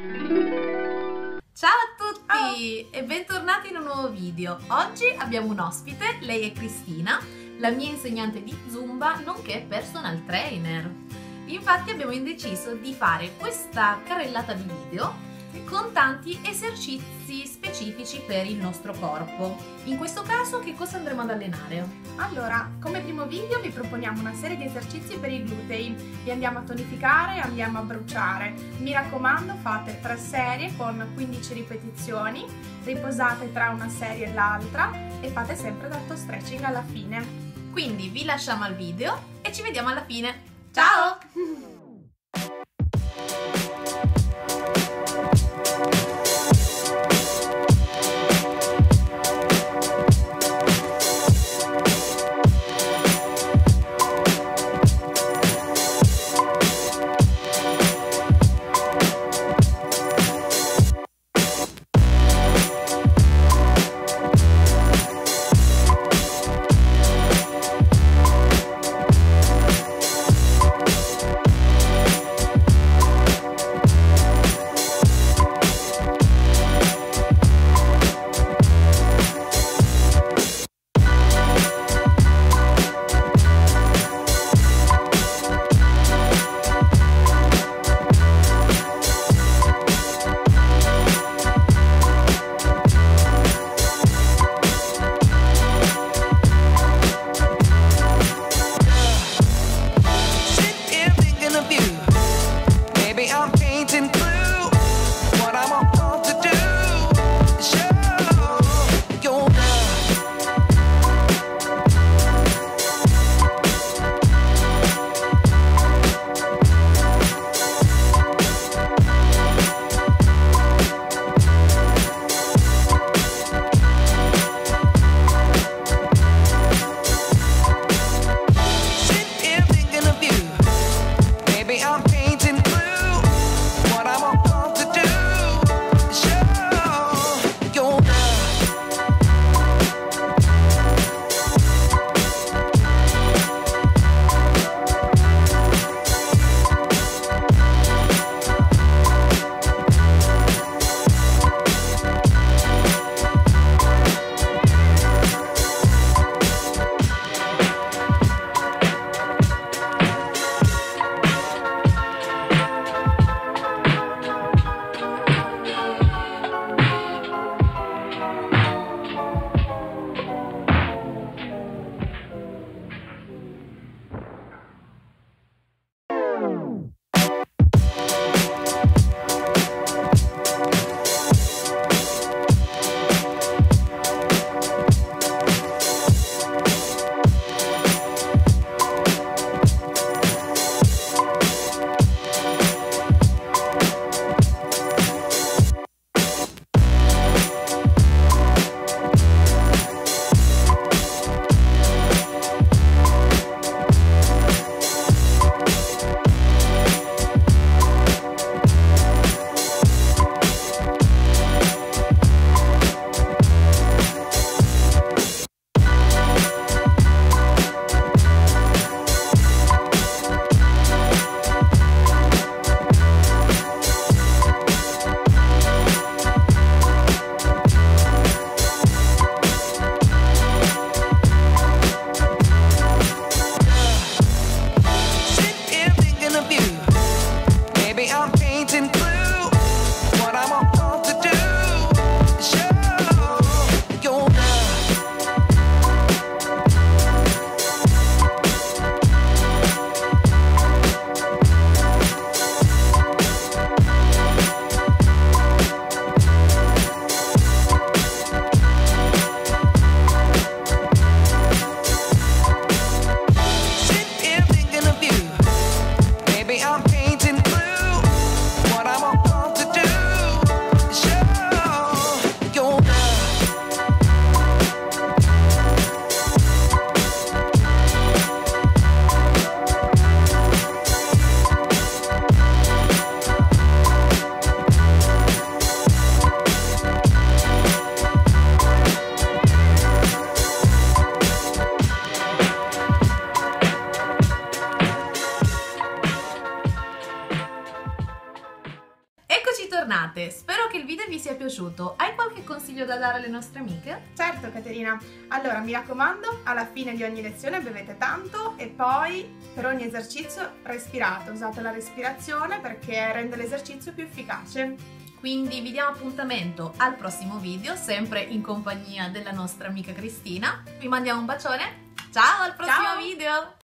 Ciao a tutti oh. e bentornati in un nuovo video. Oggi abbiamo un ospite, lei è Cristina, la mia insegnante di Zumba nonché personal trainer. Infatti abbiamo deciso di fare questa carrellata di video con tanti esercizi specifici per il nostro corpo. In questo caso che cosa andremo ad allenare? Allora, come primo video vi proponiamo una serie di esercizi per i glutei. Li andiamo a tonificare e andiamo a bruciare. Mi raccomando fate tre serie con 15 ripetizioni, riposate tra una serie e l'altra e fate sempre tanto stretching alla fine. Quindi vi lasciamo al video e ci vediamo alla fine. Ciao! bentornate! Spero che il video vi sia piaciuto. Hai qualche consiglio da dare alle nostre amiche? Certo Caterina, allora mi raccomando, alla fine di ogni lezione bevete tanto e poi per ogni esercizio respirate, usate la respirazione perché rende l'esercizio più efficace. Quindi vi diamo appuntamento al prossimo video, sempre in compagnia della nostra amica Cristina. Vi mandiamo un bacione, ciao al prossimo Ciao. video!